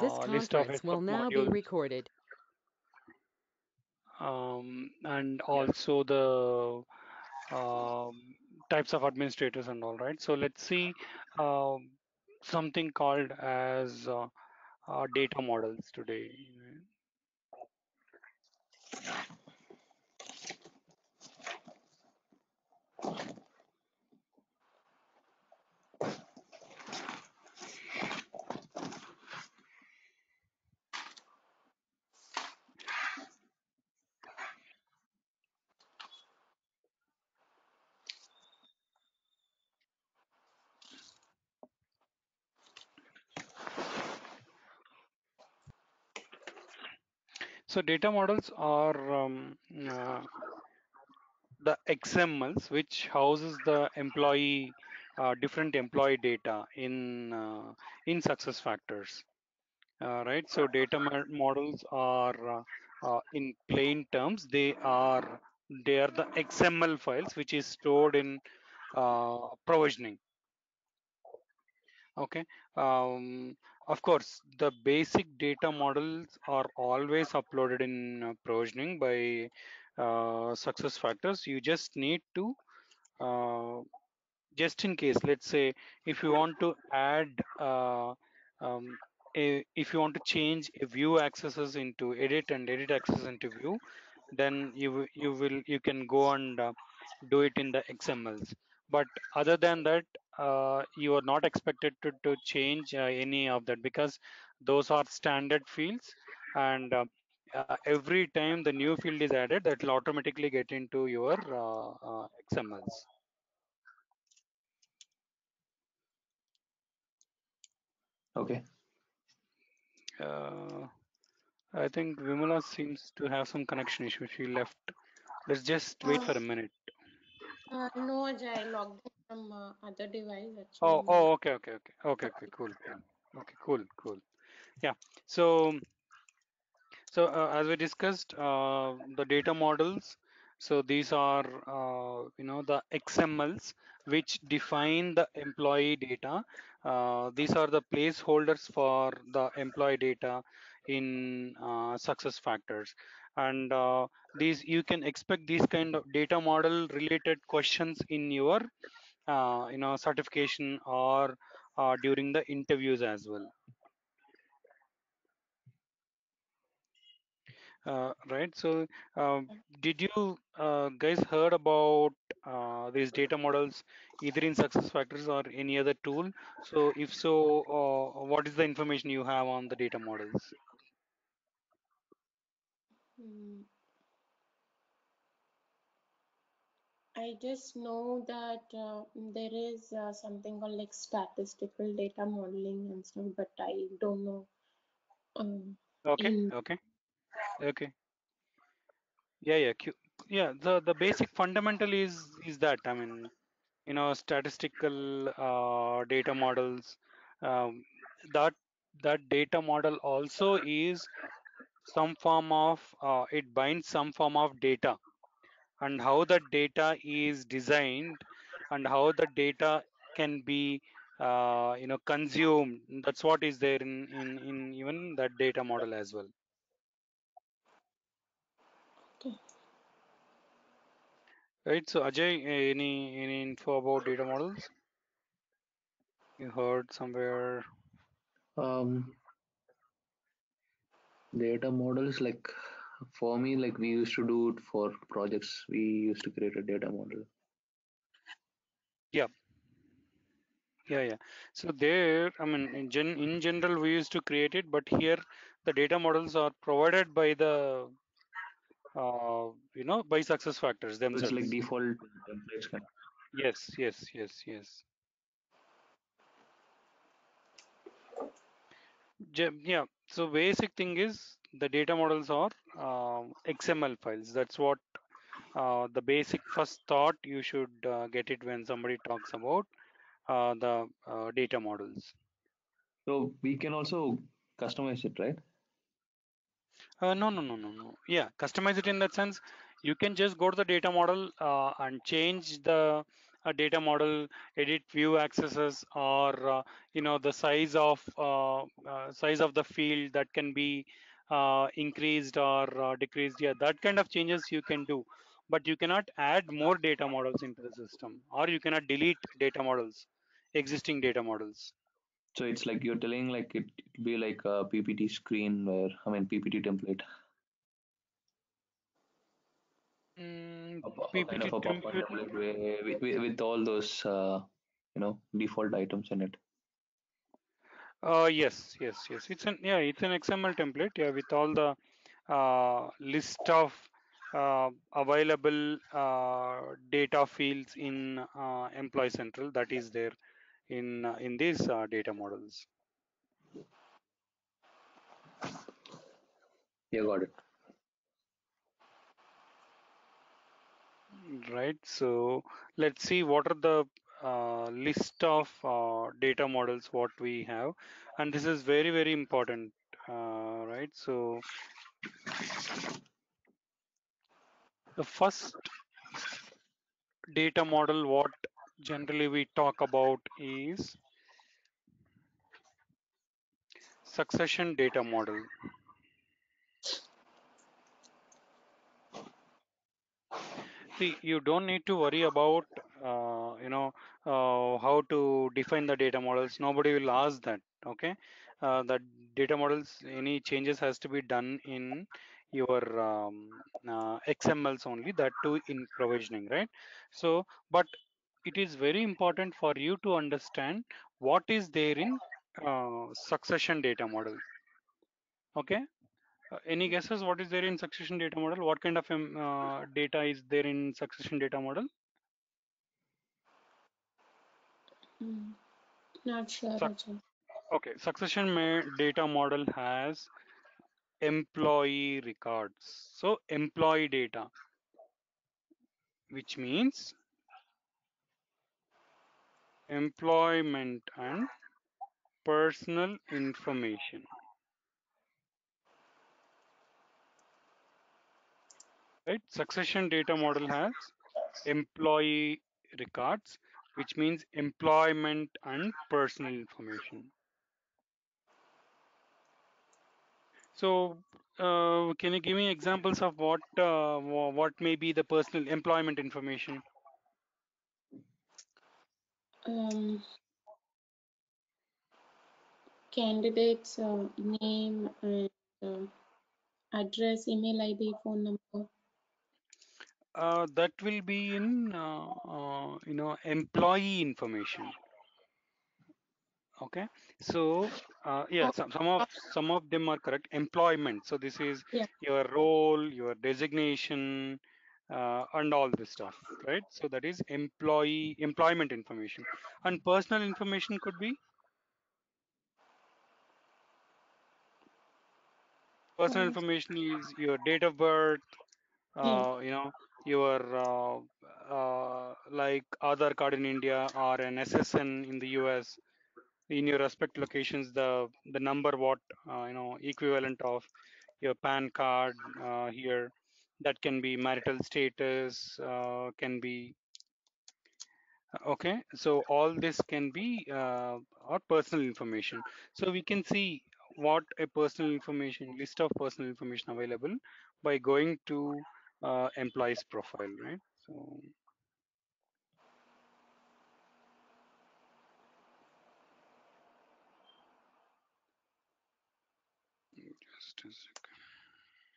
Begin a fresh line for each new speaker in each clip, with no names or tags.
This
uh, list of
conference will now be recorded.
um, and also the um, types of administrators and all right. So let's see um, something called as uh, uh, data models today. So data models are um, uh, the XMLs which houses the employee uh, different employee data in uh, in success factors. Uh, right? So data models are uh, uh, in plain terms they are they are the xml files which is stored in provisioning. Okay? Um, of course the basic data models are always uploaded in uh, provisioning by uh, success factors. You just need to uh, just in case let's say if you want to add uh, um, a, if you want to change a view accesses into edit and edit access into view then you you will you can go and uh, do it in the xmls but other than that uh, you are not expected to, to change uh, any of that because those are standard fields and uh, uh, every time the new field is added that will automatically get into your uh, uh, xmls
Okay.
Uh, I think Vimala seems to have some connection issue. She left. Let's just wait for a minute.
Uh, no, Ajay, I logged in from uh, other device. Actually.
Oh, oh, okay, okay, okay, okay, okay, cool, cool. Okay, cool, cool. Yeah. So, so uh, as we discussed, uh, the data models. So these are, uh, you know, the XMLs which define the employee data. Uh, these are the placeholders for the employee data in uh, success factors. And uh, these you can expect these kind of data model related questions in your, uh, you know, certification or uh, during the interviews as well. Uh, right. So, um, did you uh, guys heard about uh, these data models either in Success Factors or any other tool? So, if so, uh, what is the information you have on the data models?
Hmm. I just know that uh, there is uh, something called like statistical data modeling and stuff, but I don't know. Um,
okay.
in-
Okay. Okay. Yeah. Yeah. Q yeah. The the basic fundamental is is that I mean, you know, statistical uh, data models. Um, that that data model also is some form of uh, it binds some form of data and how the data is designed and how the data can be uh, you know consumed. That's what is there in, in in even that data model as well.
Okay.
right. So ajay any any info about data models? You heard somewhere?
Um, data models like for me, like we used to do it for projects. We used to create a data model.
yeah yeah yeah so there i mean in, gen, in general we used to create it but here the data models are provided by the uh, you know by success factors
It's
themselves
like default templates. kind of.
yes yes yes yes yeah so basic thing is the data models are um, xml files. That's what uh, the basic first thought you should uh, get it when somebody talks about uh, the uh, data models.
So we can also customize it, right?
uh, no no no no no. Yeah customize it in that sense. You can just go to the data model uh, and change the a data model edit view accesses or uh, you know the size of uh, uh, size of the field that can be increased or decreased. Yeah that kind of changes you can do. But you cannot add more data models into the system or you cannot delete data models existing data models.
So it's like you're telling like it be like a PPT screen where I mean PPT template,
Mm,
a, a kind of a PowerPoint
template
template with, with, with all those uh, you know default items in it.
Uh, yes, yes, yes. It's an yeah, it's an XML template. Yeah, with all the uh, list of uh, available uh, data fields in uh, Employee Central that is there in uh, in these uh, data models.
Yeah, got it.
Right. So let's see what are the uh, list of uh, data models what we have, and this is very very important. Uh, right. So the first data model what generally we talk about is succession data model. See, you don't need to worry about, uh, you know, uh, how to define the data models. Nobody will ask that. Okay, uh, the data models, any changes has to be done in your um, uh, XMLs only. That too in provisioning, right? So, but it is very important for you to understand what is there in uh, succession data model. Okay, uh, any guesses what is there in succession data model? What kind of um, uh, data is there in succession data model?
Mm, not sure,
okay, succession data model has employee records. So employee data, which means employment and personal information. Right? Succession data model has employee records, which means employment and personal information. So, uh, can you give me examples of what uh, what may be the personal employment information?
Um, candidate's uh, name and uh, address, email ID, phone number.
Uh, that will be in uh, uh, you know employee information. Okay, so uh, yeah, some some of some of them are correct. Employment. So this is
yeah.
your role, your designation, uh, and all this stuff, right? So that is employee employment information, and personal information could be personal
Um,
information is your date of birth, uh, you know, your uh, uh, like Aadhaar card in India or an SSN in the US. In your respect locations, the the number what uh, you know equivalent of your PAN card here. That can be marital status, can be okay. So all this can be uh, our personal information. So we can see what a personal information list of personal information available by going to uh, employees profile, right? So just a second.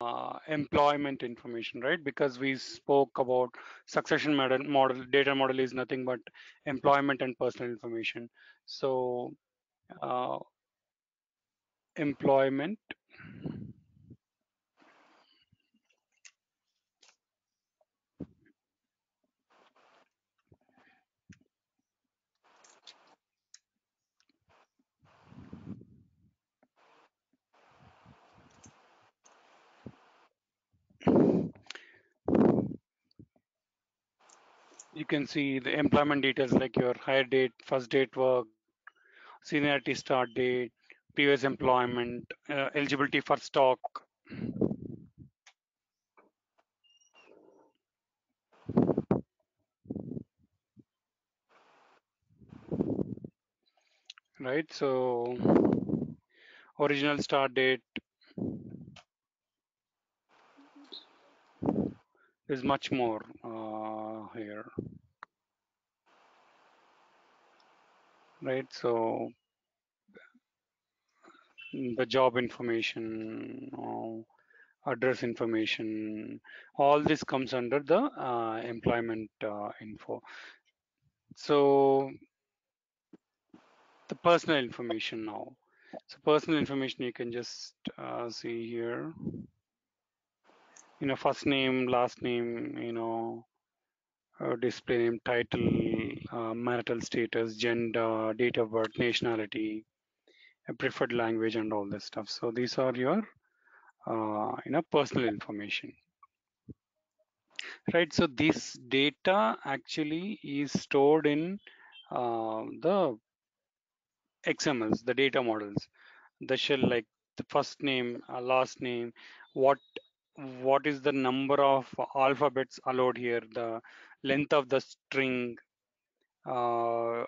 Uh, employment information, right? Because we spoke about succession model, model data model is nothing but employment and personal information. So uh, employment you can see the employment details like your hire date, first date work, seniority start date, previous employment, uh, eligibility for stock. Right, so original start date, is much more uh, here, right? So the job information, address information, all this comes under the uh, employment uh, info. So the personal information now. So personal information you can just uh, see here. You know, first name, last name, you know, uh, display name, title, uh, marital status, gender, date of birth, nationality, preferred language, and all this stuff. So these are your, uh, you know, personal information. Right. So this data actually is stored in uh, the XMLs, the data models, the shell like the first name, uh, last name, what what is the number of alphabets allowed here, the length of the string, uh,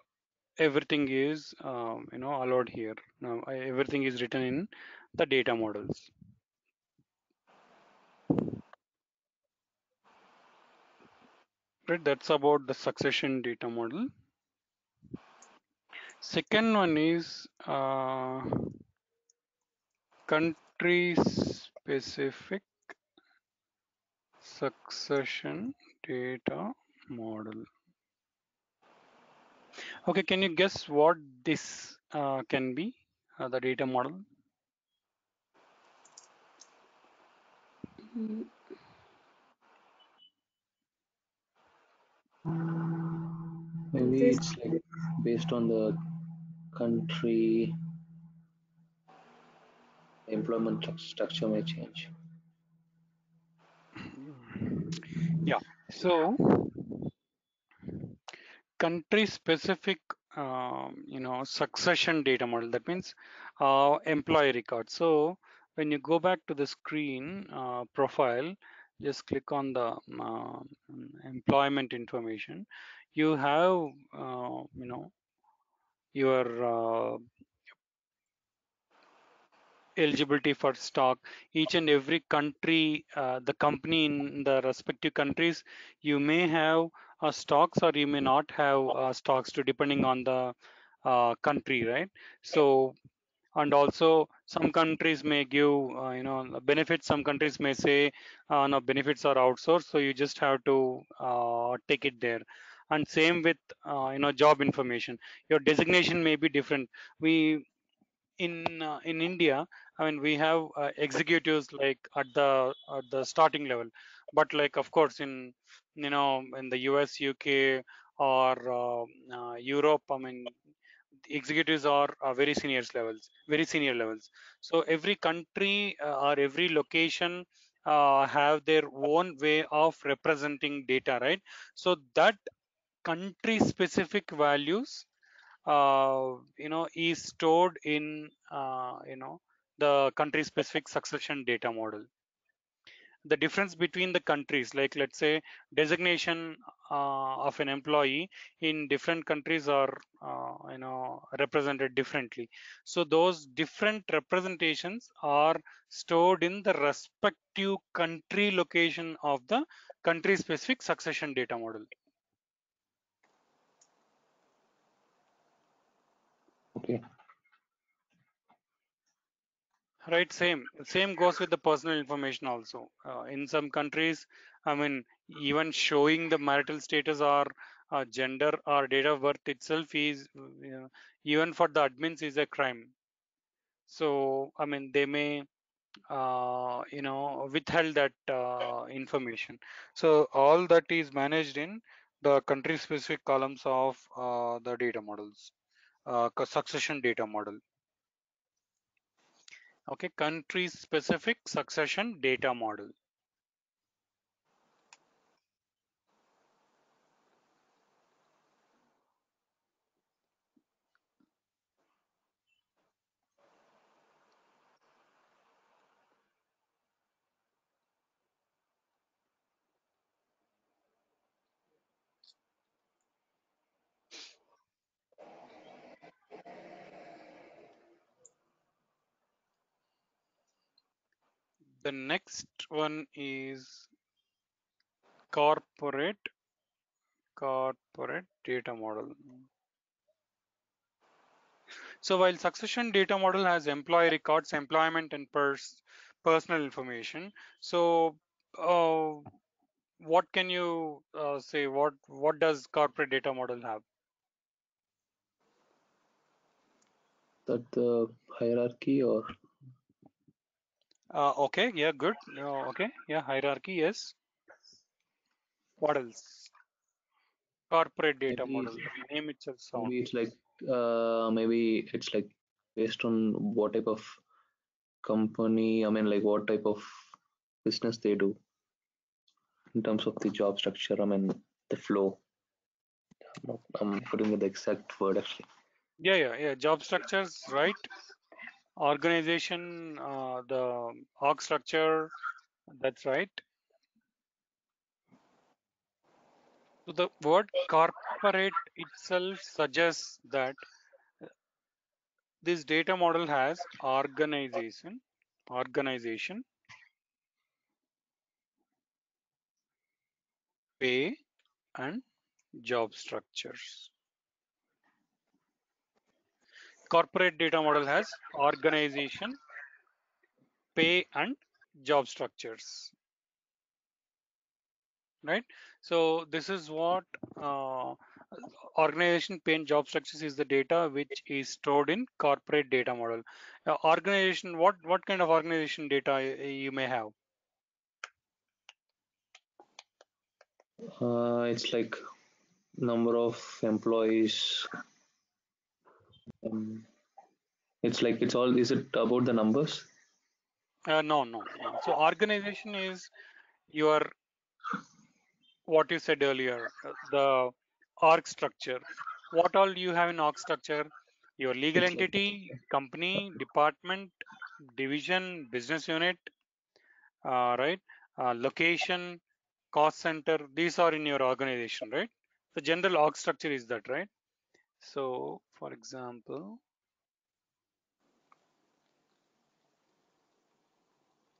everything is um, you know allowed here. Now everything is written in the data models. Right, that's about the succession data model. Second one is uh, country specific succession data model. Okay, can you guess what this uh, can be, uh, the data model?
Maybe it's like based on the country employment structure may change.
Yeah, so country specific, um, you know, succession data model. That means uh, employee record. So when you go back to the screen uh, profile, just click on the um, employment information. You have, uh, you know, your uh, eligibility for stock. Each and every country uh, the company in the respective countries you may have uh, stocks or you may not have uh, stocks to depending on the uh, country right? So and also some countries may give uh, you know benefits. Some countries may say uh, no benefits are outsourced so you just have to take it there. And same with you know job information. Your designation may be different. We in uh, in India, I mean, we have uh, executives like at the at the starting level, but like of course in you know in the US, UK, or uh, uh, Europe, I mean, executives are, are very senior levels, very senior levels. So every country uh, or every location have their own way of representing data, right? So that country specific values you know is stored in uh, you know the country specific succession data model. The difference between the countries like let's say designation uh, of an employee in different countries are uh, you know represented differently. So those different representations are stored in the respective country location of the country specific succession data model
Okay.
right same. Same goes with the personal information also. Uh, in some countries i mean even showing the marital status or uh, gender or date of birth itself is you know, even for the admins is a crime. So i mean they may uh, you know withheld that uh, information. So all that is managed in the country specific columns of uh, the data models uh, succession data model. Okay country specific succession data model the next one is corporate corporate data model. So while succession data model has employee records, employment and pers personal information, so uh, what can you uh, say? What what does corporate data model have?
That the hierarchy or
Uh, okay, yeah, good. Uh, okay, yeah, hierarchy, yes. What else? Corporate data
Maybe-
model. Name itself sound.
maybe it's like uh maybe it's like based on what type of company i mean like what type of business they do in terms of the job structure i mean the flow I'm putting the exact word actually
Yeah, yeah, yeah. Job structures, right? Organization, uh, the org structure, that's right. So the word corporate itself suggests that this data model has organization, organization, pay, and job structures. Corporate data model has organization, pay, and job structures. Right. So this is what uh, organization pay and job structures is the data which is stored in corporate data model. Uh, organization, what what kind of organization data you may have?
uh it's like number of employees um, it's like it's all is it about the numbers
Uh, no, no, no. So organization is your what you said earlier, the org structure. What all you have in org structure? Your legal entity, company, department, division, business unit, uh, right? Uh, location, cost center. These are in your organization, right? The general org structure is that, right? So, for example,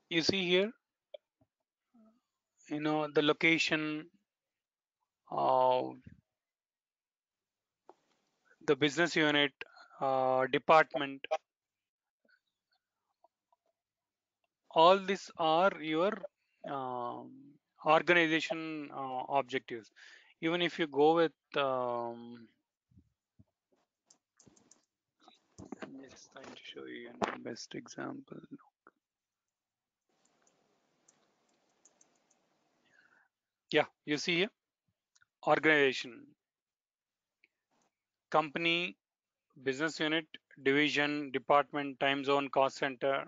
you see here, you know, the location of the business unit, uh, department, all these are your um, organization uh, objectives. Even if you go with, um, To show you an best example. Yeah, you see here, organization, company, business unit, division, department, time zone, cost center.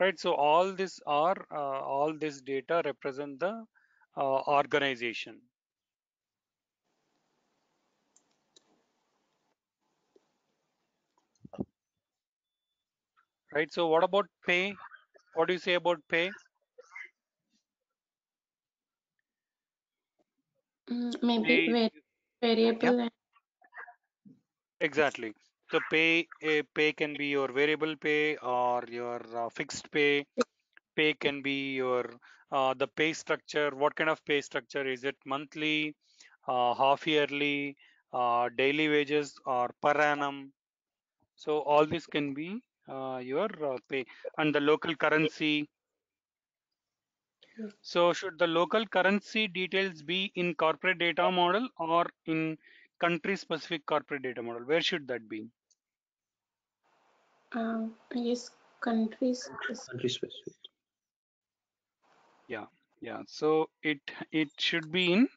Right, so all this are uh, all this data represent the uh, organization. Right, so what about pay? What do you say about pay?
Mm, maybe
Pay
variable and
Exactly. So pay a pay can be your variable pay or your uh, fixed pay. Pay can be your uh, the pay structure. What kind of pay structure is it? Monthly, uh, half yearly, uh, daily wages, or per annum? So all this can be uh, your uh, pay and the local currency. So should the local currency details be in corporate data model or in country specific corporate data model? Where should that be?
um, I guess countries. is-
country specific
Yeah, Yeah, so it it should be in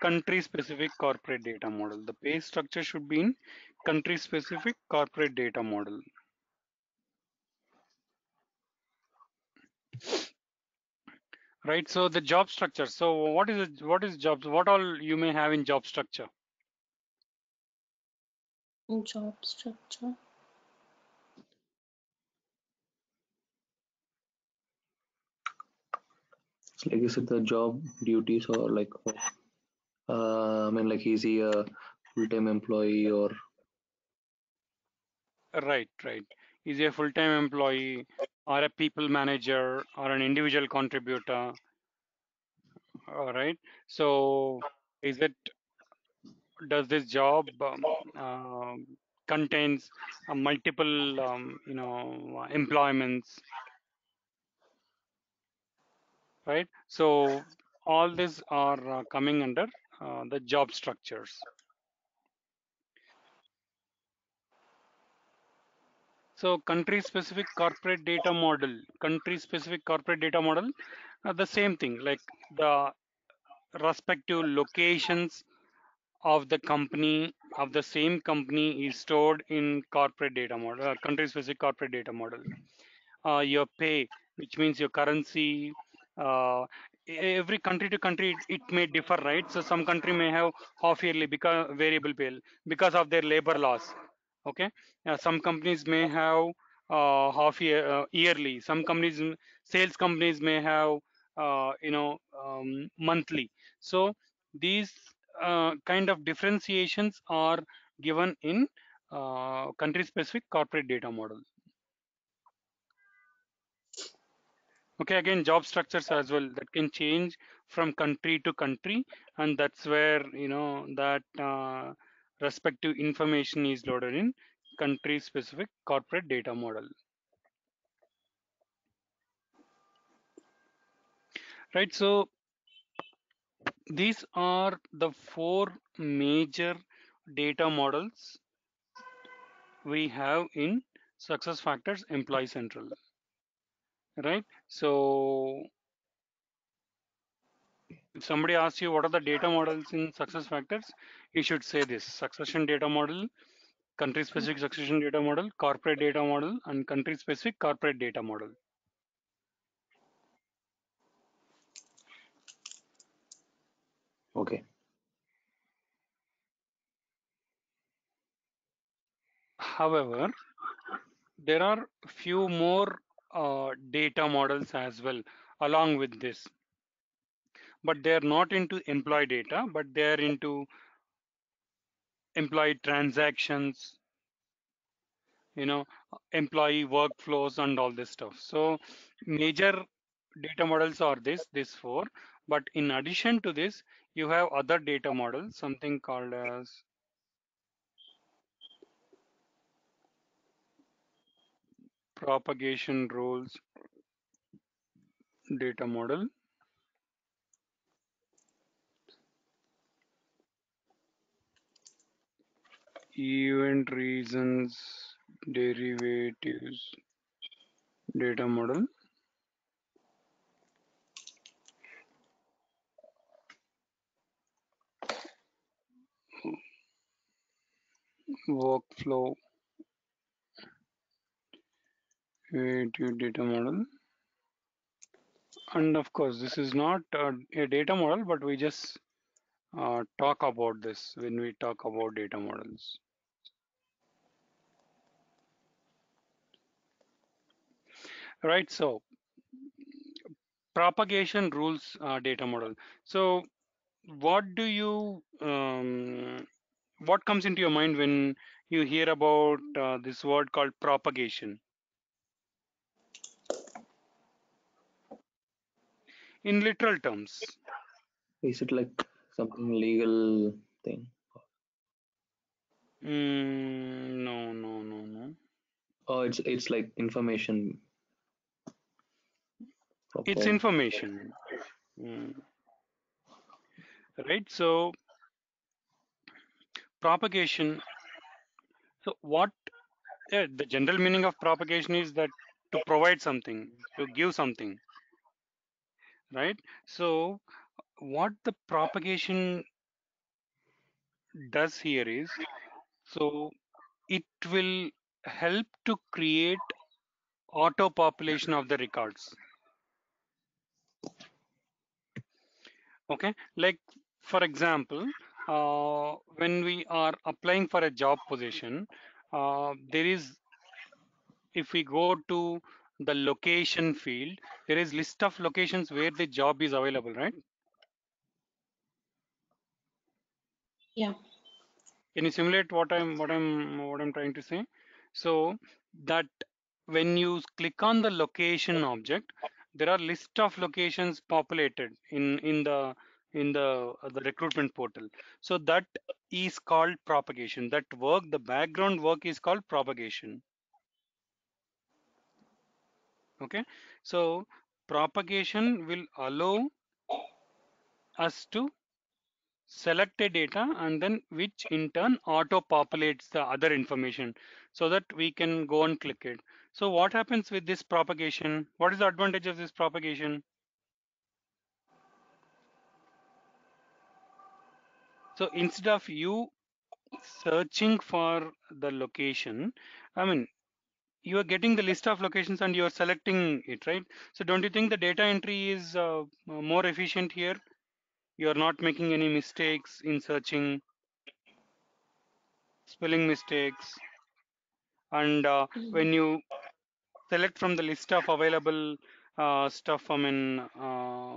country specific corporate data model. The pay structure should be in country specific corporate data model. Right, so the job structure. So what is it, what is jobs? What all you may have in job structure?
job structure.
it's like is it the job duties or like uh, i mean like is he a full-time employee or
Right, right. is he a full-time employee or a people manager or an individual contributor. All right. So is it does this job um, um, contains uh, multiple um, you know employments? Right? So all these are uh, coming under uh, the job structures so country specific corporate data model country specific corporate data model uh, the same thing like the respective locations of the company of the same company is stored in corporate data model uh, country specific corporate data model. Uh, your pay which means your currency uh, every country to country it, it may differ right? So some country may have half yearly because variable pay because of their labor laws okay? Some companies may have uh, half year uh, yearly. Some companies sales companies may have uh, you know um, monthly. So these uh, kind of differentiations are given in uh, country specific corporate data model. Okay again job structures as well that can change from country to country and that's where you know that respective information is loaded in country specific corporate data model. Right so these are the four major data models we have in success factors employee central. Right so if somebody asks you what are the data models in success factors you should say this succession data model country specific succession data model corporate data model and country specific corporate data model.
Okay.
however there are few more uh, data models as well along with this. But they're not into employee data but they're into employee transactions you know employee workflows and all this stuff. So major data models are this this four. But in addition to this you have other data models something called as propagation rules data model event reasons derivatives data model. Workflow. Related data model. And of course this is not a data model but we just uh, talk about this when we talk about data models right so propagation rules uh, data model so what do you um, what comes into your mind when you hear about uh, this word called propagation in literal terms
Is it like something legal thing?
mm, no no no no
Oh, it's it's like information.
It's information. Mm. right so propagation so what yeah, the general meaning of propagation is that to provide something to give something right? So what the propagation does here is so it will help to create auto population of the records okay? Like for example uh, when we are applying for a job position uh, there is if we go to the location field there is list of locations where the job is available right?
Yeah.
can you simulate what i'm what i'm what i'm trying to say? So that when you click on the location object, there are list of locations populated in in the in the uh, the recruitment portal. So that is called propagation. That work, the background work is called propagation. Okay, so propagation will allow us to select a data and then which in turn auto populates the other information so that we can go and click it. So what happens with this propagation? What is the advantage of this propagation? So instead of you searching for the location, I mean, you are getting the list of locations and you are selecting it, right? So don't you think the data entry is uh, more efficient here? You are not making any mistakes in searching, spelling mistakes, and uh, when you select from the list of available uh, stuff, I mean, uh,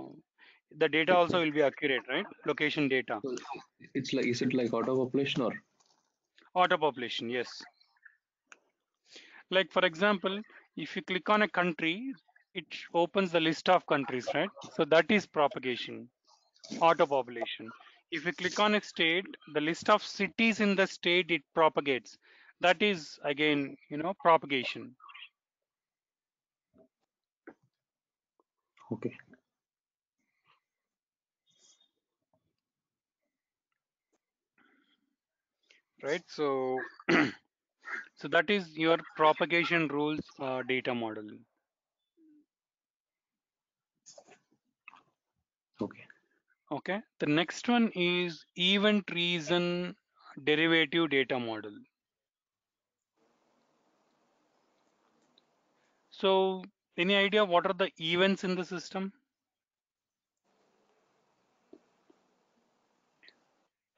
the data also will be accurate, right? Location data.
It's like, is it like auto population or?
Auto population, yes. Like for example, if you click on a country, it opens the list of countries, right? So that is propagation, auto population. If you click on a state, the list of cities in the state it propagates. That is again, you know, propagation.
Okay.
right? So, so that is your propagation rules uh, data model.
Okay.
Okay. The next one is event reason derivative data model. So, any idea what are the events in the system?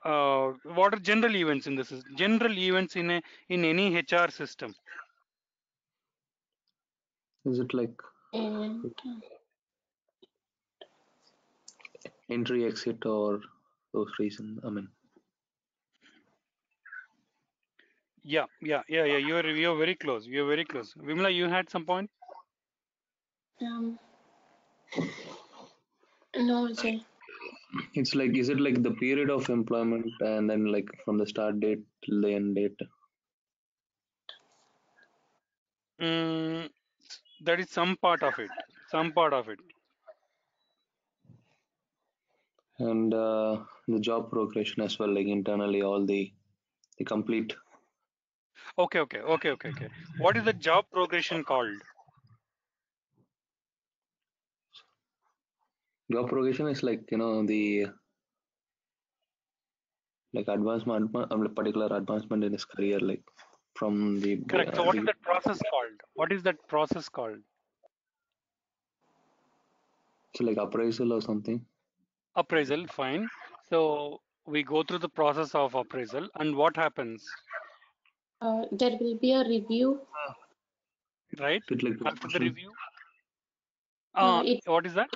Uh, what are general events in the system? General events in a in any HR system.
Is it like entry, exit, or those reason? I mean,
Yeah, yeah, yeah, yeah. You're you're very close. You're very close. Vimla, you had some point.
Um, no, Ajay.
it's like, is it like the period of employment and then like from the start date till the end date?
Mm, that is some part of it. Some part of it.
And uh, the job progression as well, like internally, all the the complete.
Okay, okay, okay, okay, okay. What is the job progression called?
Job progression is like you know the like advancement, um, particular advancement in his career, like from the
Correct. So
uh,
what is
the-
that process called? What is that process called?
so like appraisal or something.
Appraisal, fine. So we go through the process of appraisal and what happens,
Uh, there will be a review.
right?
Is like
After the review.
Uh,
Uh,
it-
what is that?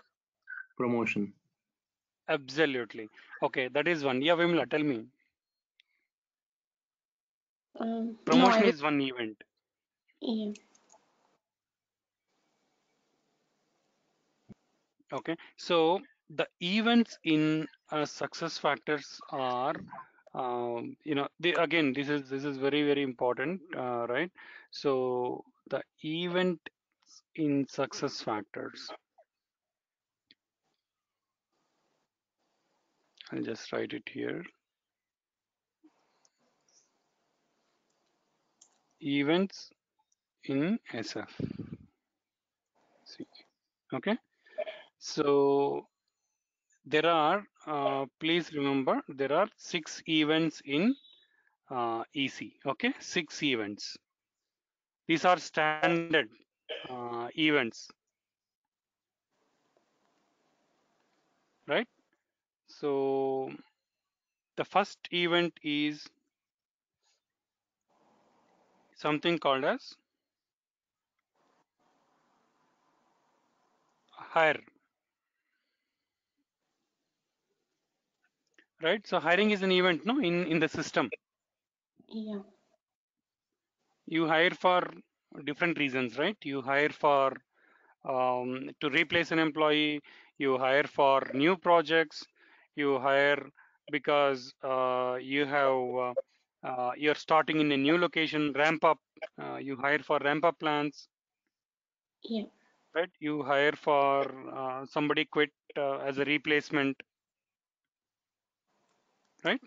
Promotion.
Absolutely. Okay, that is one. Yeah, Vimla, tell me.
Um,
Promotion
I,
is one event.
yeah.
Okay, so the events in uh, success factors are, um, you know, the, again, this is this is very very important, uh, right? So the event in success factors. I'll just write it here. Events in SF. See, okay. So there are, uh, please remember, there are six events in uh, EC. Okay, six events. These are standard uh, events, right? So the first event is something called as hire, right? So hiring is an event, no, in in the system.
Yeah.
You hire for different reasons, right? You hire for um, to replace an employee, you hire for new projects, you hire because uh, you have uh, uh, you're starting in a new location, ramp up, uh, you hire for ramp up plans,
Yeah.
right? You hire for uh, somebody quit uh, as a replacement, right?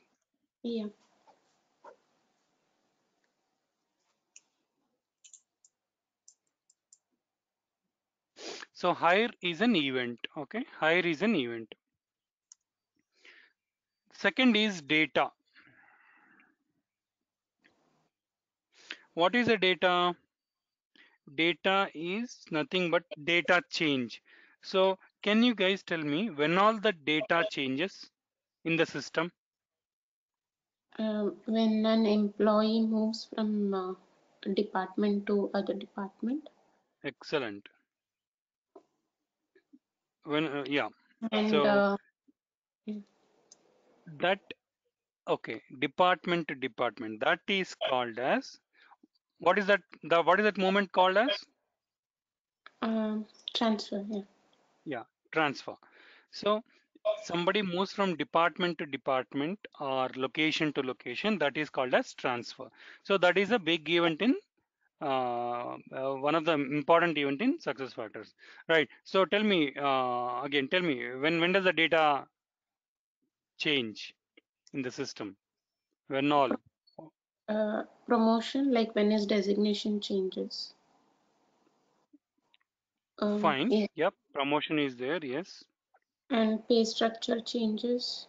Yeah.
So hire is an event, okay? Hire is an event. Second is data. What is a data? Data is nothing but data change. So can you guys tell me when all the data changes in the system?
Um, when an employee moves from uh, department to other department
Excellent. When uh, yeah,
and
So-
uh,
that okay, department to department. That is called as what is that the what is that moment called as?
um, transfer. Yeah.
transfer. So somebody moves from department to department or location to location, that is called as transfer. So that is a big event in uh, uh, one of the important event in success factors, right? So tell me uh, again, tell me when when does the data change in the system? When all?
Uh, promotion, like when his designation changes. Um,
Fine.
Yeah.
Yep. Promotion is there. Yes.
And pay structure changes.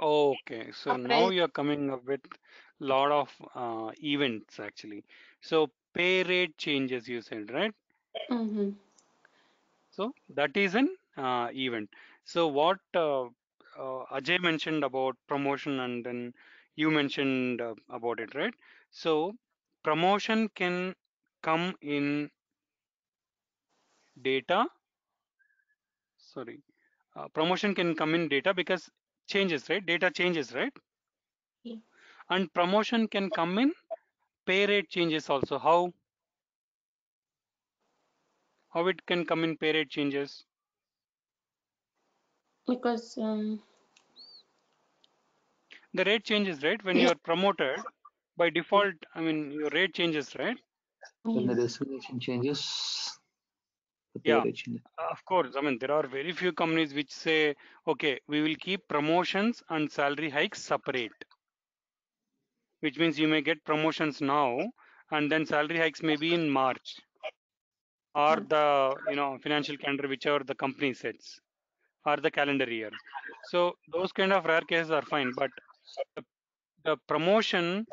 Okay, so now you're coming up with lot of uh, events actually. So pay rate changes you said, right?
Mm-hmm.
So that is an uh, event. So what uh, uh, Ajay mentioned about promotion and then you mentioned uh, about it, right? So promotion can come in data. Sorry, uh, promotion can come in data because changes, right? Data changes, right?
Yeah.
And promotion can come in pay rate changes also. How? How it can come in pay rate changes?
Because um,
The rate changes, right? When you are promoted, by default, I mean, your rate changes, right?
When the
yeah.
designation changes, the
Yeah.
rate changes.
Of course, I mean, there are very few companies which say, okay, we will keep promotions and salary hikes separate, which means you may get promotions now and then salary hikes may be in March or
Mm.
the, you know, financial calendar, whichever the company sets or the calendar year. So those kind of rare cases are fine, but the, the promotion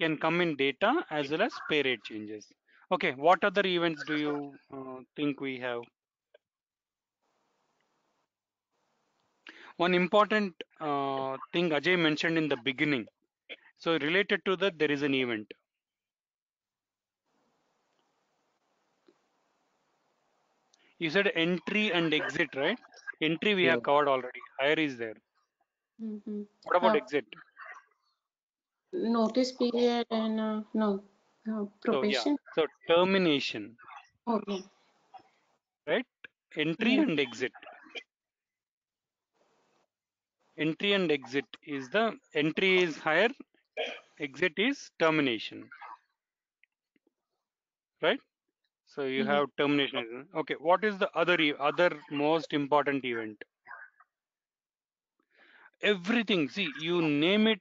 can come in data as well as pay rate changes. Okay, what other events do you uh, think we have? One important uh, thing Ajay mentioned in the beginning. So related to that, there is an event. You said entry and exit, right? Entry we have covered already. Hire is there.
Mm-hmm.
What about
Uh,
exit?
Notice period and uh, no uh,
So yeah,
probation.
so termination,
yeah.
right? Entry
Yeah.
and exit. Entry and exit is the entry is hire, exit is termination, right? So you
Mhm.
have termination. Okay, what is the other other most important event? Everything. See, you name it,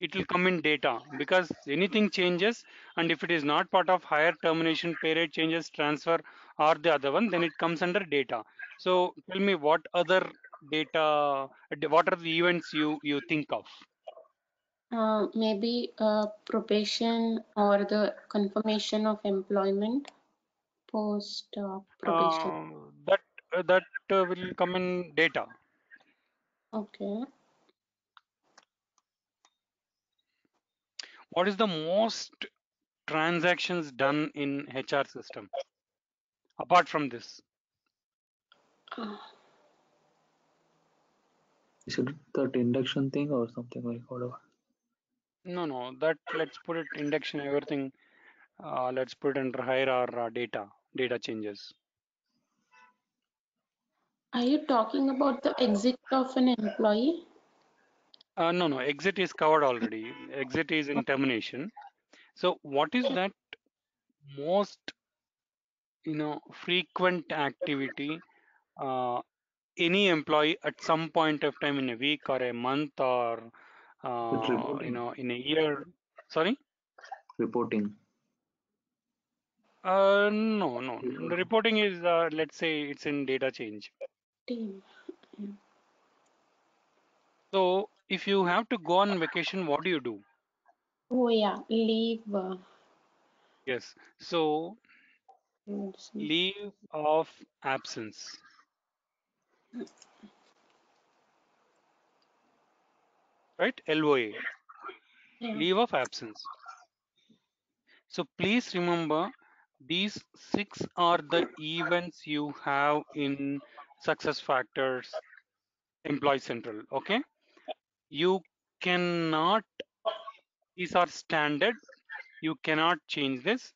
it will come in data because anything changes, and if it is not part of hire termination, pay rate changes, transfer, or the other one, then it comes under data. So tell me what other data, what are the events you you think of?
Uh, maybe uh, probation or the confirmation of employment post uh, probation.
Uh, that uh, that uh, will come in data.
Okay.
What is the most transactions done in HR system apart from this?
Is it that induction thing or something like whatever?
No, no, that let's put it induction, everything. Uh, let's put it under hire or uh, data, data changes.
Are you talking about the exit of an employee?
Uh, no, no, exit is covered already. Exit is in termination. So what is that most, you know, frequent activity uh, any employee at some point of time in a week or a month or, uh, you know, in a year? Sorry?
Reporting.
Uh, no, no. The reporting is, uh, let's say it's in data change.
Team.
So if you have to go on vacation, what do you do?
Oh yeah, leave. Uh,
Yes. So leave of absence. Right? LOA.
yeah.
Leave of absence. So please remember these six are the events you have in success factors employee central okay? You cannot these are standard. You cannot change this.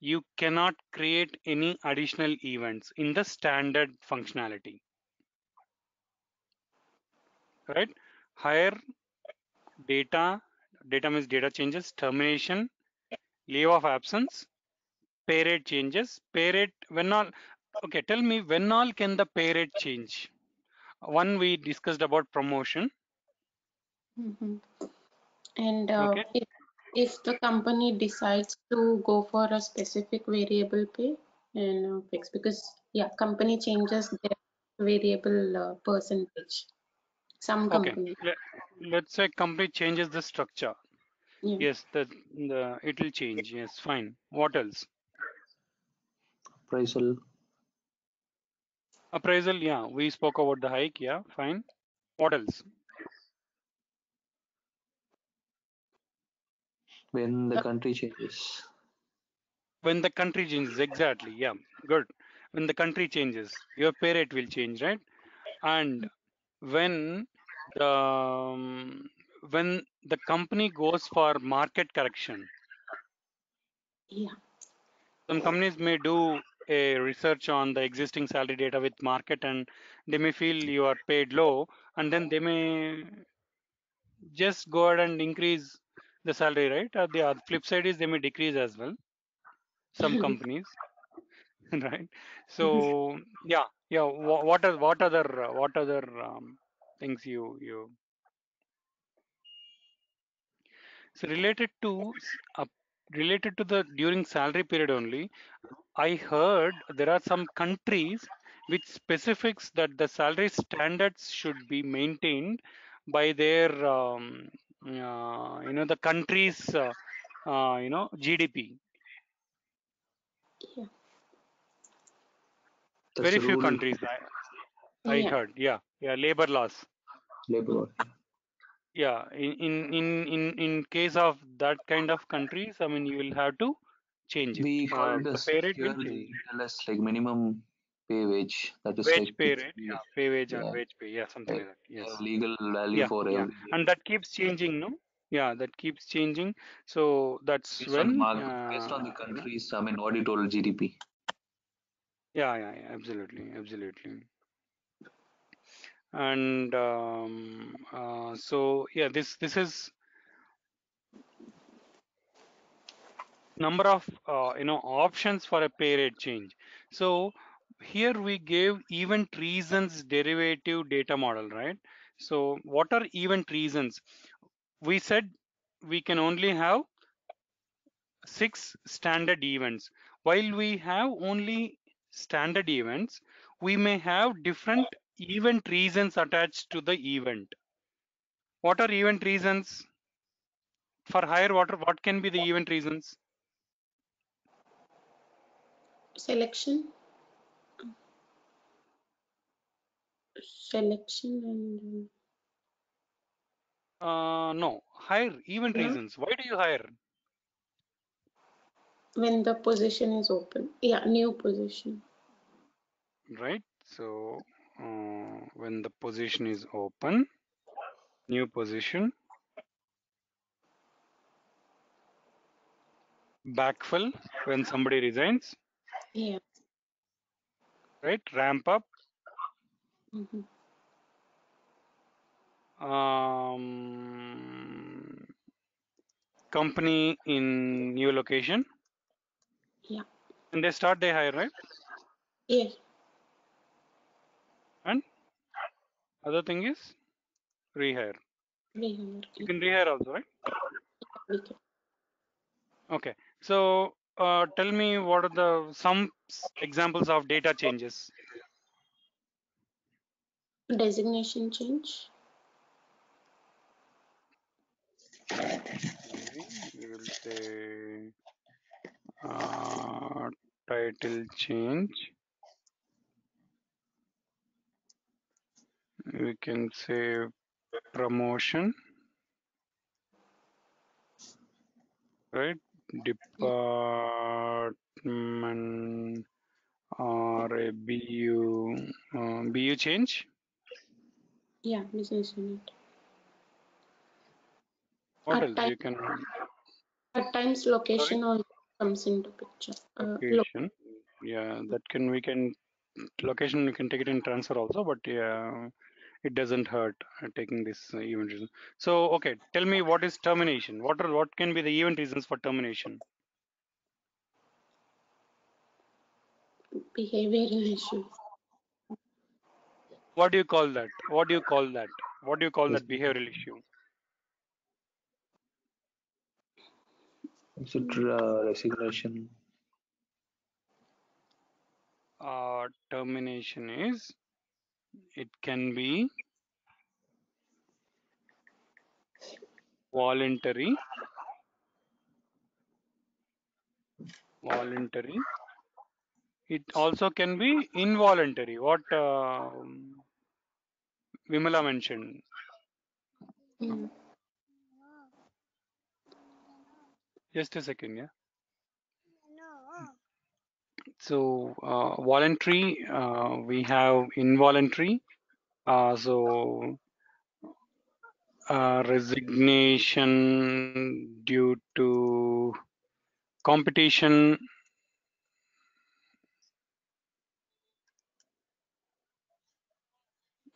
You cannot create any additional events in the standard functionality. Right? Hire data data means data changes termination leave of absence pay rate changes. Pay rate when all okay tell me when all can the pay rate change? One we discussed about promotion.
Mhm. And uh,
Okay.
if, if the company decides to go for a specific variable pay and uh, fix, because yeah, company changes their variable uh, percentage. Some company,
Let, let's say company changes the structure.
Yeah.
yes the, the it will change. Yes fine. What else
Appraisal.
appraisal yeah we spoke about the hike yeah fine what else
When the
Uh,
country changes.
when the country changes exactly yeah good when the country changes your pay rate will change right and when the um, when the company goes for market correction
Yeah.
some companies may do a research on the existing salary data with market and they may feel you are paid low and then they may just go ahead and increase the salary right? Uh, the flip side is they may decrease as well some companies right? So yeah yeah what are what other uh, what other um, things you you so related to uh, related to the during salary period only I heard there are some countries which specifics that the salary standards should be maintained by their um, uh, you know the country's uh, uh, you know GDP.
Yeah.
That's
Very few countries I, I
Yeah.
heard. Yeah, yeah, labor laws.
Labor law.
Yeah, in in in in in case of that kind of countries, I mean you will have to change it.
We call
Uh, the pay rate will change.
tell like minimum pay wage. That is
Wage
like
pay rate, yeah, pay wage
yeah,
wage pay, yeah, something
like
like that. Yes.
legal value
yeah
for
yeah
every
and that keeps changing no yeah that keeps changing so that's
based on
when
market, based on the
uh,
countries. I mean, what you told GDP.
yeah yeah yeah absolutely absolutely and um, uh, so yeah this this is number of uh, you know options for a pay rate change so here we gave event reasons derivative data model right so what are event reasons we said we can only have six standard events. While we have only standard events, we may have different event reasons attached to the event. What are event reasons? For hire water, what can be the event reasons?
Selection. Selection and
Uh, no, hire event
No.
reasons. Why do you hire?
uh, when the position is open. Yeah, new position.
Right. So uh, when the position is open, new position. backfill when somebody resigns,
Yeah.
right? Ramp up,
mhm,
um, company in new location,
Yeah.
and they start they hire, right?
Yeah.
And other thing is rehire.
Rehire.
You can rehire also, right?
Can.
Okay. So uh, tell me what are the some examples of data changes?
Designation change.
We will say uh, title change. We can say promotion, right? Department or a BU, uh, BU change.
Yeah. Business unit.
What
At
else
times,
you can
at times location also comes into picture. Uh, lo-
location? Yeah, that can we can location we can take it in transfer also, but yeah, it doesn't hurt uh, taking this uh, event reason. So okay, tell me what is termination? What are what can be the event reasons for termination?
behavioral issues.
What do you call that? What do you call that? What do you call that behavioral issue?
Is it uh, resignation?
Uh, termination is it can be voluntary. Voluntary. It also can be involuntary. What uh, Vimala mentioned.
Mm.
just a second yeah so uh, voluntary uh, we have involuntary uh, so uh, resignation due to competition.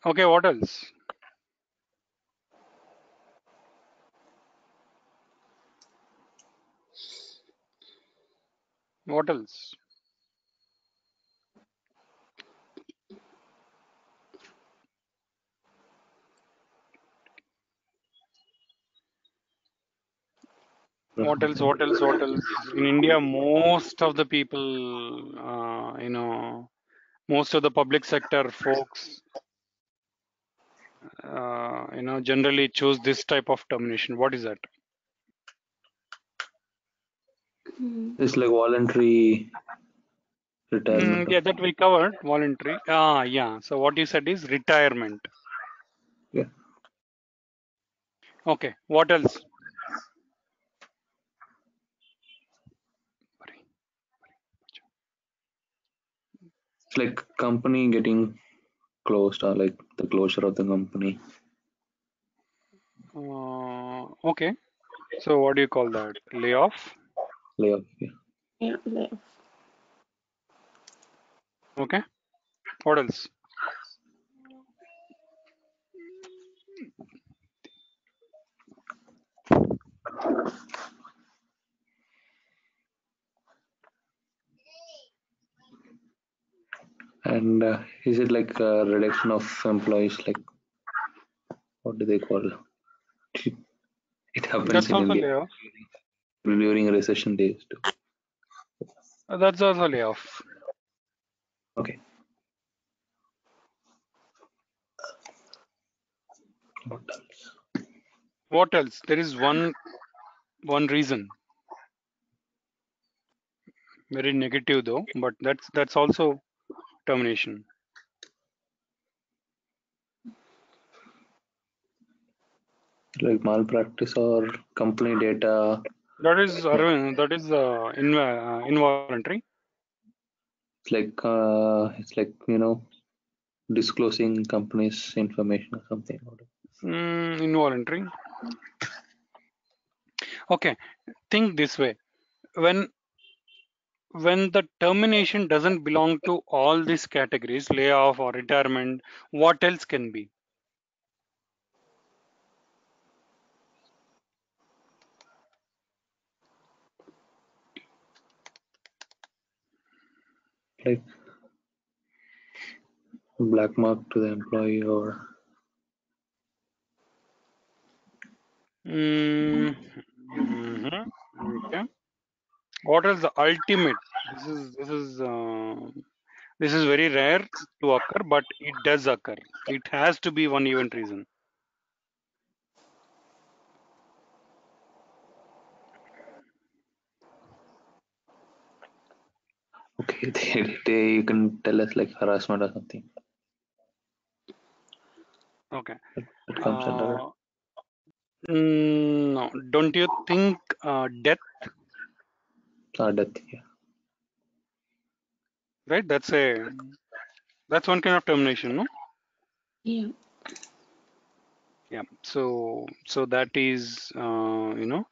Okay what else? What else what hotels what else what else in india most of the people uh, you know most of the public sector folks uh, you know generally choose this type of termination what is that
Mm.
It's like voluntary
Mm,
retirement.
yeah that we covered voluntary ah yeah so what you said is retirement
Yeah.
okay what else
It's like company getting closed or like the closure of the company.
uh, okay so what do you call that layoff
Layoff. Yeah.
Yeah. layoff.
okay what else
And uh, is it like a reduction of employees? Like what do they call? It It happens
that's
in
also
India
layoff
during recession days too.
Uh, that's also layoff
Okay. What else?
what else there is one one reason very negative though but that's that's also termination
Like malpractice or company data.
that is Arvind, that is uh, inv- uh, involuntary
It's like uh, it's like you know disclosing company's information or something.
mm, involuntary okay think this way when when the termination doesn't belong to all these categories, layoff or retirement, what else can be?
Like black mark to the employee or
Mm, mhm, Okay. What is the ultimate? This is this is uh, this is very rare to occur, but it does occur. It has to be one event reason.
okay, they, they you can tell us like harassment or something.
Okay.
It, it comes under
Uh, mm, no, don't you think uh, death,
uh, death. Yeah.
right? That's a that's one kind of termination, no?
Yeah.
Yeah. So so that is uh, you know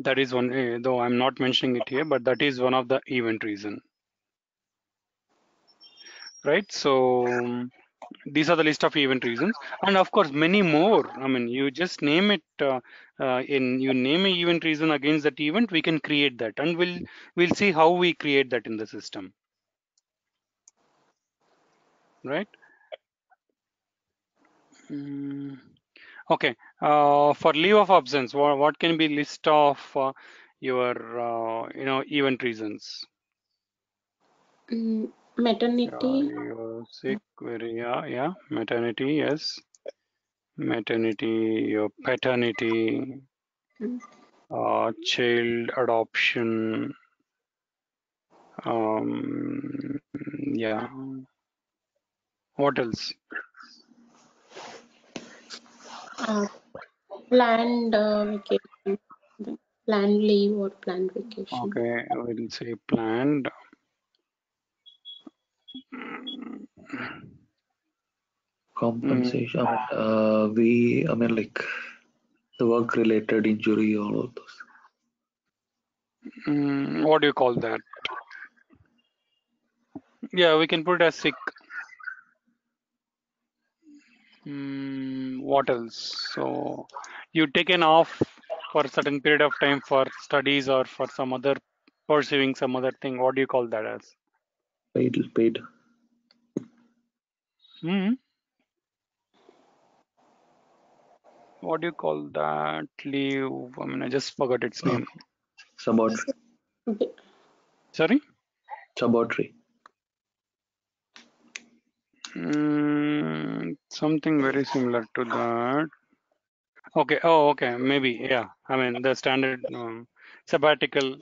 that is one. eh, Though I'm not mentioning it here, but that is one of the event reason, right? So these are the list of event reasons, and of course many more. I mean, you just name it uh, uh, in you name a event reason against that event, we can create that, and we'll we'll see how we create that in the system, right? Mm, Okay, uh, for leave of absence, what, what can be list of uh, your, uh, you know, event reasons?
Mm, maternity.
sick, yeah, yeah, maternity, yes. Maternity, your paternity,
Mm.
uh, child adoption, um, yeah. What else?
Uh, planned uh, vacation. Planned leave or planned vacation.
Okay, i will say planned.
Compensation. Mean, uh, we. I mean, like the work-related injury, all of those.
Mm, what do you call that? Yeah, we can put it as sick. Mm, what else? So you taken off for a certain period of time for studies or for some other pursuing some other thing. What do you call that as?
Paid. Paid.
Hmm. What do you call that leave? I mean, I just forgot its
Uh,
name.
Suborder.
B-
Sorry.
Suborder.
Mm, something very similar to that. Okay. Oh, okay. Maybe. Yeah. I mean, the standard um, sabbatical,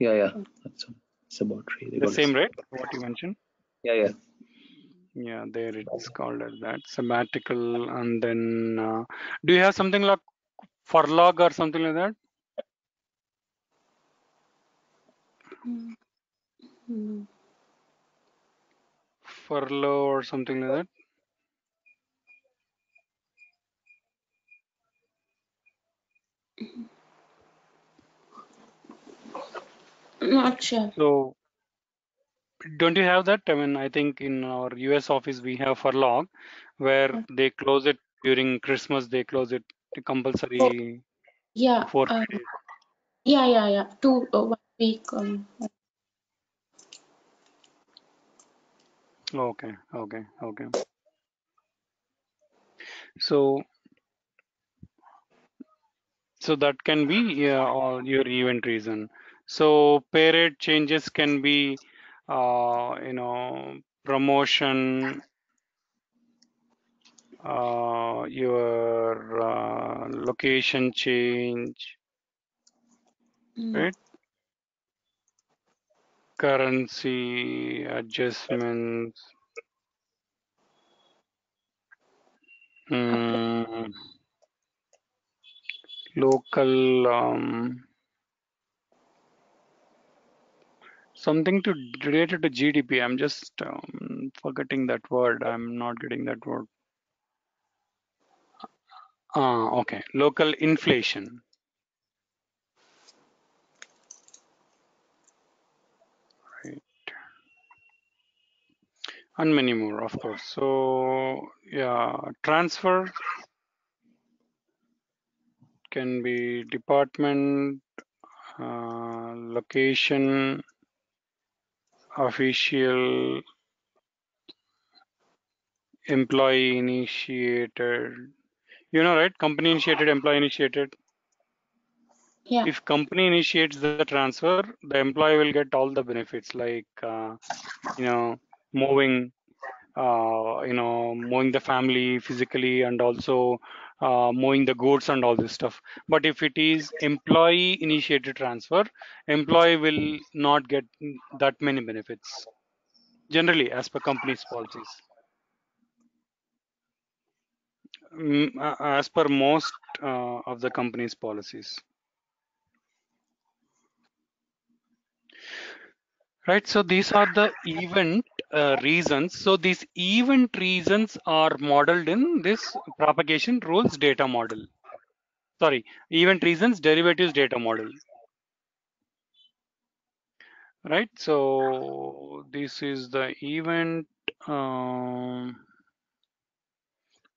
Yeah, yeah. That's suborder. They
the same, right? What you mentioned.
Yeah, yeah.
Yeah, there it's called as that sabbatical, and then uh, do you have something like furlough or something like that?
mm, mm.
Furlough or something like that?
Not sure.
So don't you have that? I mean, I think in our US office we have for furlough where they close it during Christmas. They close it
Oh,
compulsory
yeah.
for
Uh,
days.
yeah, yeah, yeah. Two uh, one week. Um,
Okay, okay, okay. So so that can be yeah, all your event reason. So pay rate changes can be uh, you know promotion uh, your uh, location change
mm,
right? Currency adjustments. Mm, local um, something to related to gdp i'm just um, forgetting that word. I'm not getting that word. Ah okay. Local inflation. Right. And many more of course. So yeah transfer can be department uh, location official employee initiated. You know right? Company initiated employee initiated.
Yeah.
if company initiates the transfer the employee will get all the benefits like uh, you know moving uh, you know moving the family physically and also uh, moving the goods and all this stuff. But if it is employee initiated transfer employee will not get that many benefits generally as per company's policies. Mm, as per most uh, of the company's policies. Right so these are the event uh, reasons. So these event reasons are modeled in this propagation rules data model. Sorry event reasons derivatives data model. Right? So this is the event um,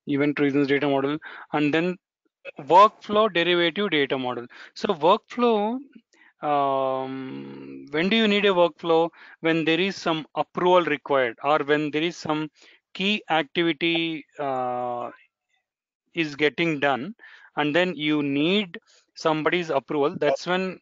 event reasons data model and then workflow derivative data model. So workflow um, when do you need a workflow? When there is some approval required or when there is some key activity uh, is getting done and then you need somebody's approval that's when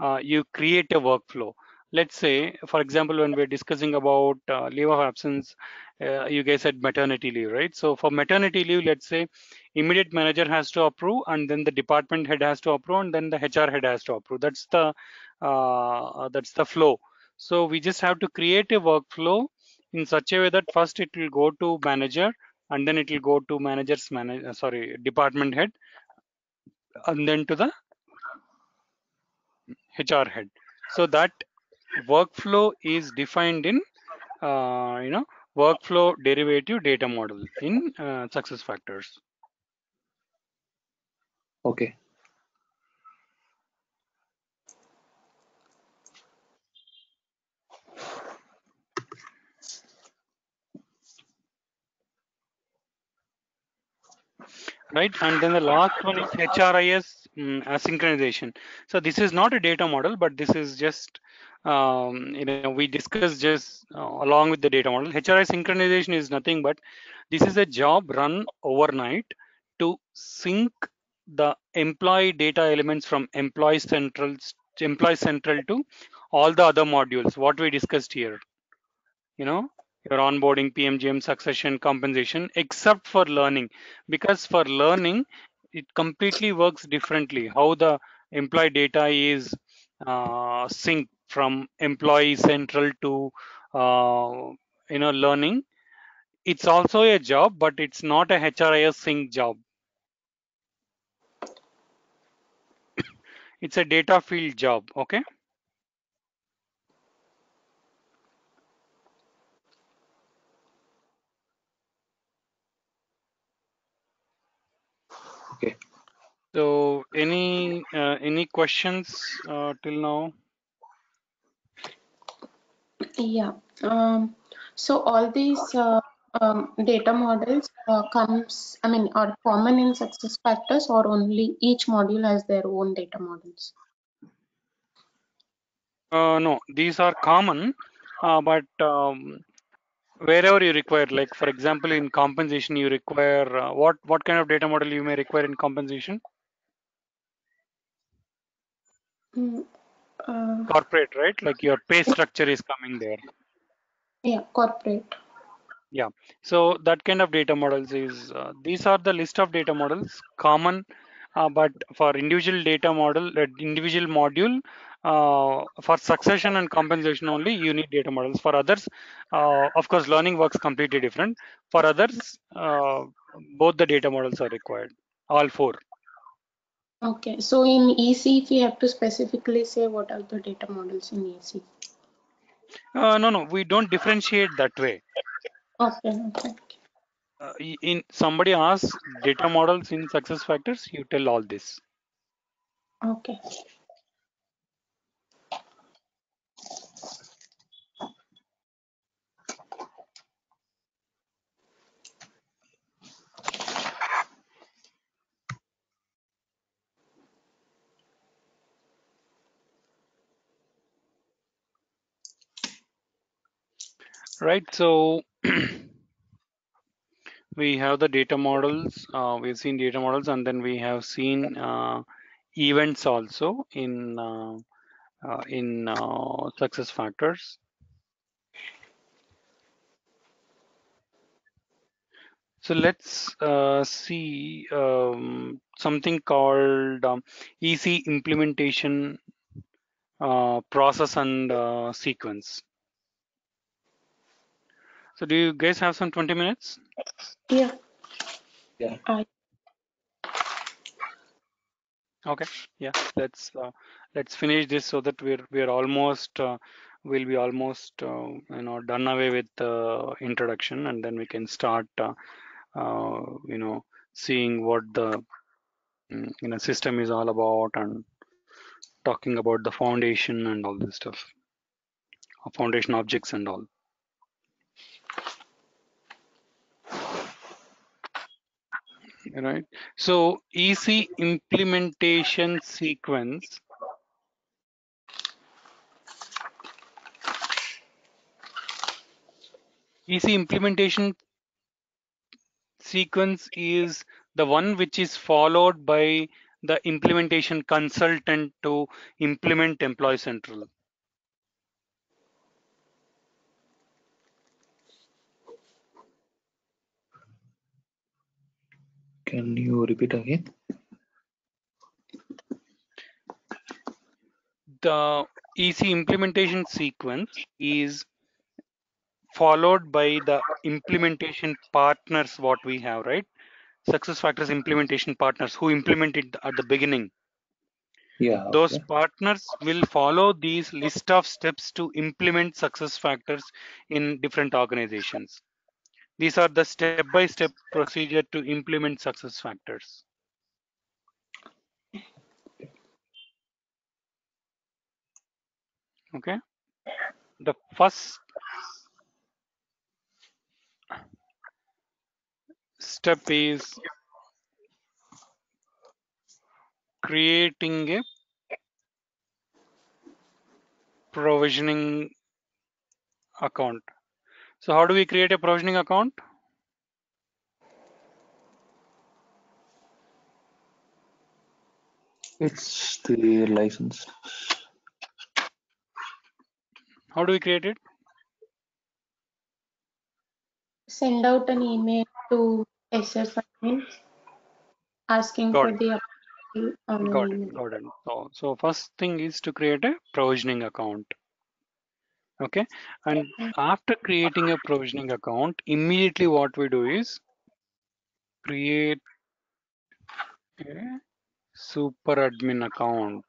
uh, you create a workflow. Let's say for example when we're discussing about uh, leave of absence uh, you guys said maternity leave right? So for maternity leave let's say immediate manager has to approve and then the department head has to approve and then the hr head has to approve. That's the uh, that's the flow. So we just have to create a workflow in such a way that first it will go to manager and then it will go to manager's manager sorry department head and then to the hr head. So that workflow is defined in uh, you know workflow derivative data model in uh, success factors
Okay.
right and then the last one is hris mm, asynchronization so this is not a data model but this is just um, you know we discussed just uh, along with the data model. HRIS synchronization is nothing but this is a job run overnight to sync the employee data elements from employee central employee central to all the other modules what we discussed here. You know your onboarding pmgm succession compensation except for learning. Because for learning it completely works differently. How the employee data is uh, synced from employee central to uh, you know learning. It's also a job but it's not a hris sync job. It's a data field job okay
Okay.
so any uh, any questions uh, till now
Yeah. Um, so all these uh, um, data models uh, comes, I mean, are common in success factors or only each module has their own data models?
Uh, no, these are common, uh, but um, wherever you require, like for example, in compensation, you require uh, what what kind of data model you may require in compensation?
Mm, uh,
Corporate, right? Like your pay structure is coming there.
yeah, corporate.
Yeah. So that kind of data models is uh, these are the list of data models common, uh, but for individual data model, uh, individual module, uh, for succession and compensation only, you need data models. For others, uh, of course, learning works completely different. For others, uh, both the data models are required, all four.
Okay, so in EC, if we have to specifically say what are the data models in EC?
Uh, no, no, we don't differentiate that way.
Okay, okay.
Uh, in somebody asks data models in success factors, you tell all this.
Okay.
Right so we have the data models uh, we've seen data models and then we have seen uh, events also in uh, uh, in uh, success factors. So let's uh, see um, something called um, ec implementation process and sequence so do you guys have some 20 minutes
Yeah.
Yeah.
I
okay yeah let's uh, let's finish this so that we're we're almost uh, we'll be almost uh, you know done away with the introduction and then we can start uh, uh, you know seeing what the mm, you know system is all about and talking about the foundation and all this stuff uh, foundation objects and all right? So ec implementation sequence. Ec implementation sequence is the one which is followed by the implementation consultant to implement employee central
Can you repeat again?
the EC implementation sequence is followed by the implementation partners what we have right success factors implementation partners who implement it at the beginning
Yeah.
those
okay.
partners will follow these list of steps to implement success factors in different organizations these are the step by step procedure to implement success factors. Okay. The first step is creating a provisioning account so how do we create a provisioning account?
It's the license.
how do we create it?
Send out an email to SF admin asking
Got
for
it.
the approval on an
got it got it. So, so first thing is to create a provisioning account okay? And mm-hmm. after creating a provisioning account immediately what we do is create a super admin account.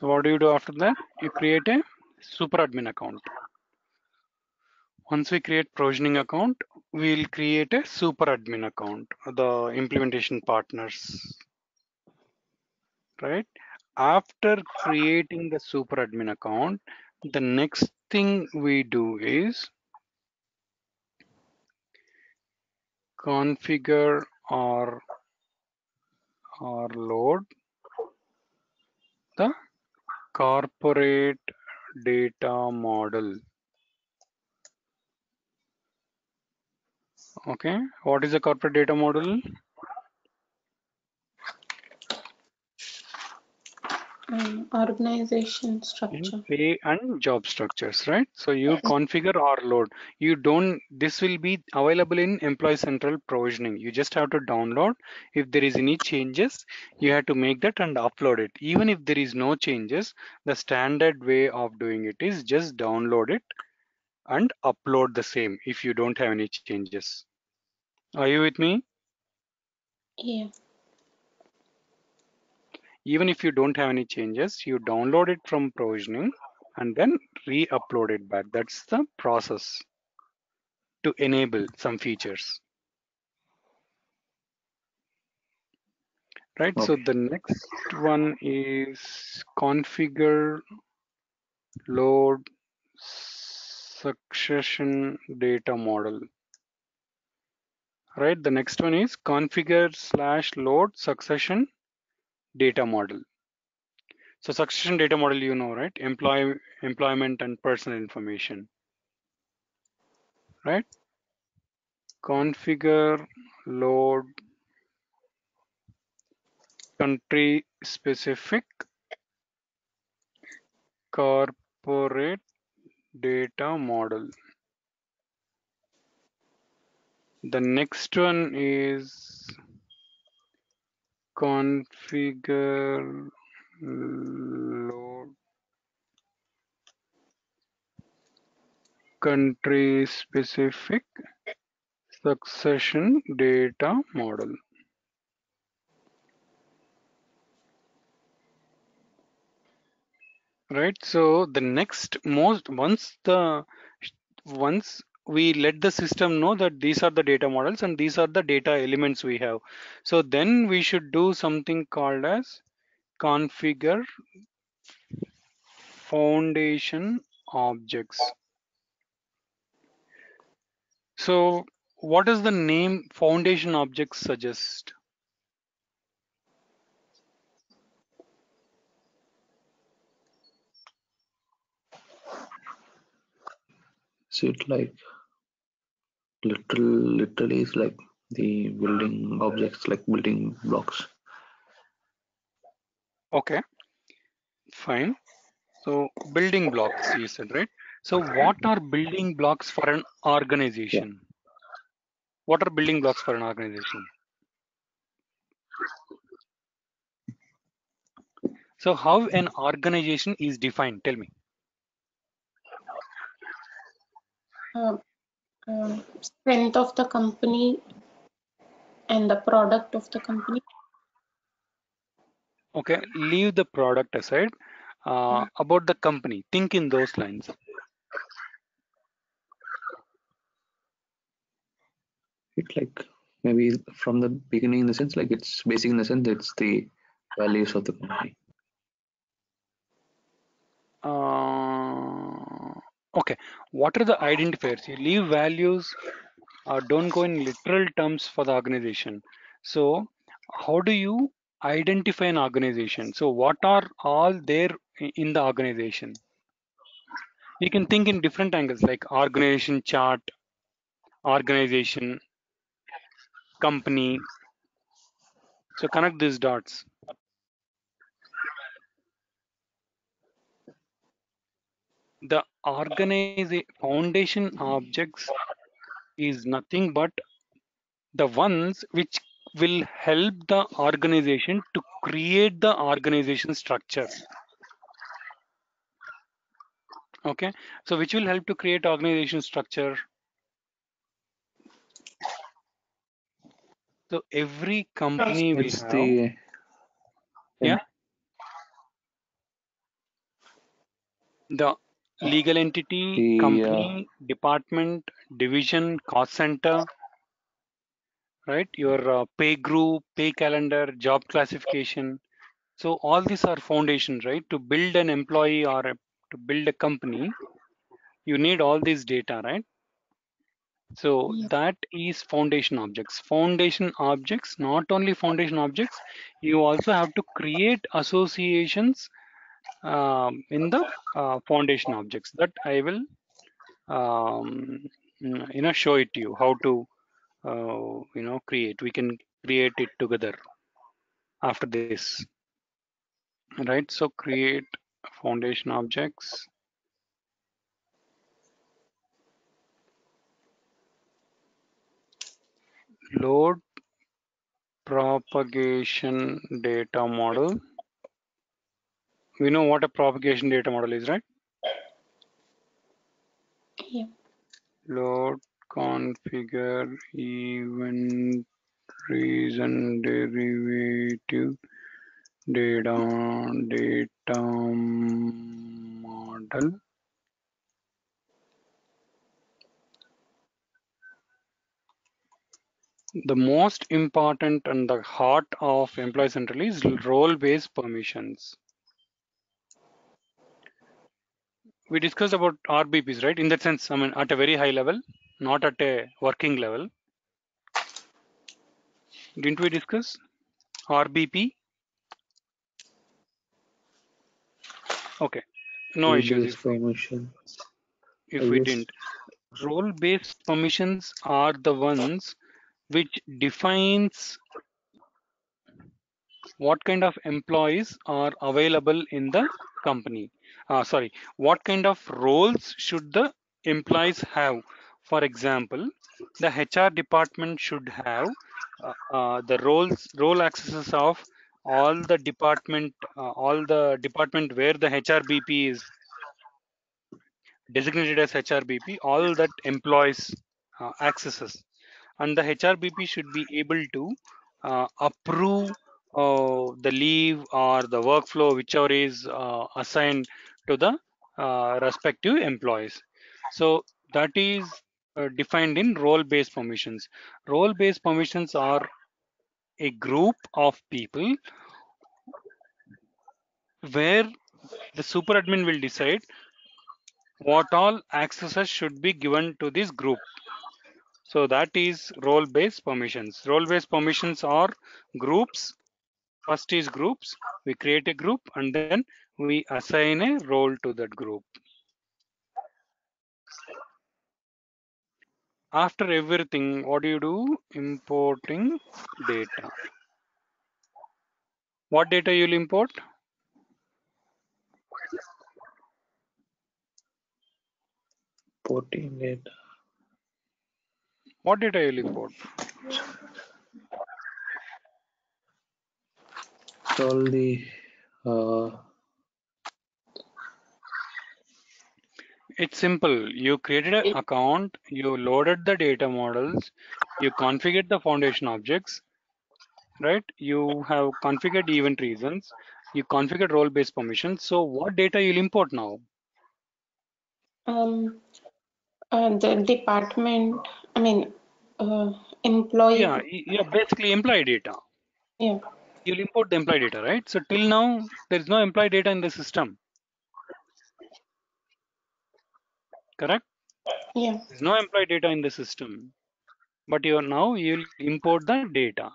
So what do you do after that? You create a super admin account. Once we create provisioning account we'll create a super admin account the implementation partners. Right after creating the super admin account the next thing we do is configure or or load. The corporate data model. Okay what is the corporate data model
Um, organization structure.
pay and job structures right? So you configure or load. You don't this will be available in employee central provisioning. You just have to download. If there is any changes you have to make that and upload it. Even if there is no changes the standard way of doing it is just download it and upload the same if you don't have any changes. Are you with me?
Yeah.
Even if you don't have any changes you download it from provisioning and then re-upload it back. That's the process to enable some features. Right so the next one is configure load succession data model. Right the next one is configure slash load succession data model So succession data model, you know, right? Employ, employment and personal information, right? Configure, load, country specific, corporate data model. The next one is configure load country specific succession data model. Right. So the next most once the once we let the system know that these are the data models and these are the data elements we have. So then we should do something called as configure foundation objects. So what does the name foundation objects suggest?
Is it like literal literally is like the building objects like building blocks?
Okay, fine. So building blocks, you said, right? So what are building blocks for an organization? What are building blocks for an organization? So how an organization is defined? Tell me.
Um, um, strength of the company and the product of the company.
Okay, leave the product aside. Uh, about the company, think in those lines.
It's like maybe from the beginning in the sense like it's basic in the sense it's the values of the company.
Uh, okay, what are the identifiers? You leave values, uh, don't go in literal terms for the organization. So how do you identify an organization? So what are all there in the organization? You can think in different angles like organization chart, organization, company. So connect these dots. The organization foundation objects is nothing but the ones which will help the organization to create the organization structure. Okay, so which will help to create organization structure. So every company will
It's
have
the
Yeah. the legal entity,
The, uh,
company, department, division, cost center, right? Your uh, pay group, pay calendar, job classification. So all these are foundations, right? To build an employee or a, to build a company, you need all these data, right? So
Yeah.
that is foundation objects. Foundation objects, not only foundation objects, you also have to create associations um, in the uh, foundation objects that I will, um, you know, show it to you how to, uh, you know, create. We can create it together after this, right? So create foundation objects. Load propagation data model. We know what a propagation data model is, right?
Yeah.
Load configure event reason derivative data data model the most important and the heart of employee central is role based permissions we discussed about rbps right in that sense i mean at a very high level not at a working level didn't we discuss rbp Okay, no issues
Role-based
if we,
permission.
if we didn't. Role-based permissions are the ones which defines what kind of employees are available in the company. Uh, sorry, what kind of roles should the employees have? For example, the HR department should have uh, uh, the roles, role accesses of all the department, uh, all the department where the HRBP is designated as HRBP, all that employees uh, accesses, and the HRBP should be able to uh, approve uh, the leave or the workflow, whichever is uh, assigned to the uh, respective employees. So that is uh, defined in role-based permissions. Role-based permissions are a group of people where the super admin will decide what all accesses should be given to this group. So that is role-based permissions. Role-based permissions are groups. First is groups. We create a group and then we assign a role to that group. After everything, what do you do? Importing data. What data you'll import?
Importing data.
What data you'll import?
all the uh,
It's simple. You created an account, you loaded the data models, you configured the foundation objects, right? You have configured event reasons, you configured role-based permissions. So what data you'll import now?
Um, uh, the department, I mean, uh, employee.
Yeah, yeah, basically employee data.
Yeah.
You'll import the employee data, right? So till now, there is no employee data in the system. Correct?
Yeah.
There's no employee data in the system. But you are now you'll import the data.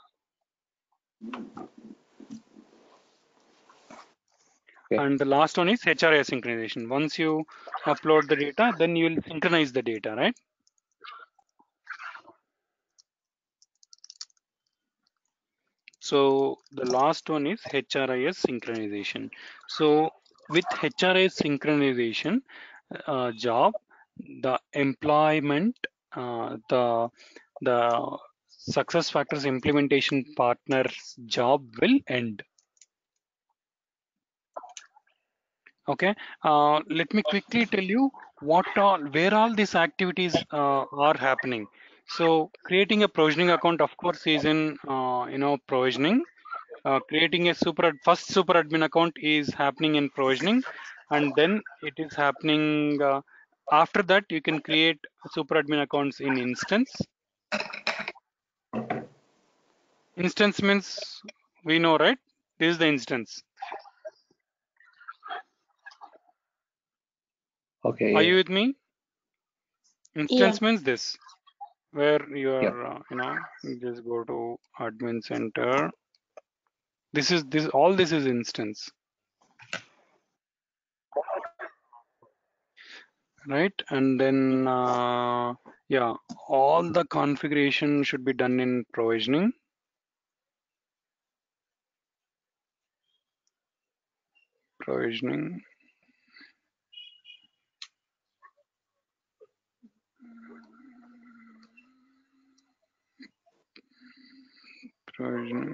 Okay.
And the last one is HRIS synchronization. Once you upload the data, then you will synchronize the data, right? So the last one is HRIS synchronization. So with HRIS synchronization uh, job, the employment, uh, the the SuccessFactors implementation partner's job will end. Okay, uh, let me quickly tell you what all, where all these activities uh, are happening. So creating a provisioning account, of course, is in uh, you know provisioning. Uh, creating a super first super admin account is happening in provisioning, and then it is happening. After that, you can create super admin accounts in instance. Instance means we know, right? This is the instance.
okay
Are
yeah.
you with me? Instance means this, where you are, uh, you know, you just go to admin center. This is this all this is instance, right? And then uh, yeah, all the configuration should be done in provisioning. Provisioning. Provisioning.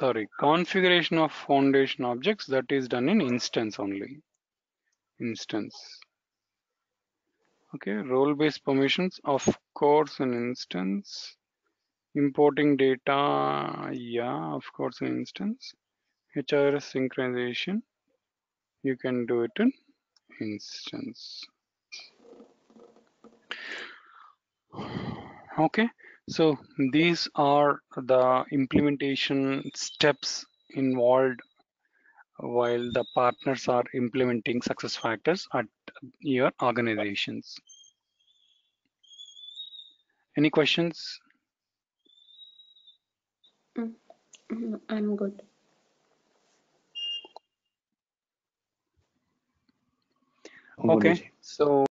Sorry, configuration of foundation objects that is done in instance only. Instance. Okay, role-based permissions, of course, an instance. Importing data, yeah, of course, an instance. HRIS synchronization, you can do it in instance. Okay, so these are the implementation steps involved while the partners are implementing SuccessFactors at your organizations. Any questions?
Mm, I'm good.
Good,
Okay, so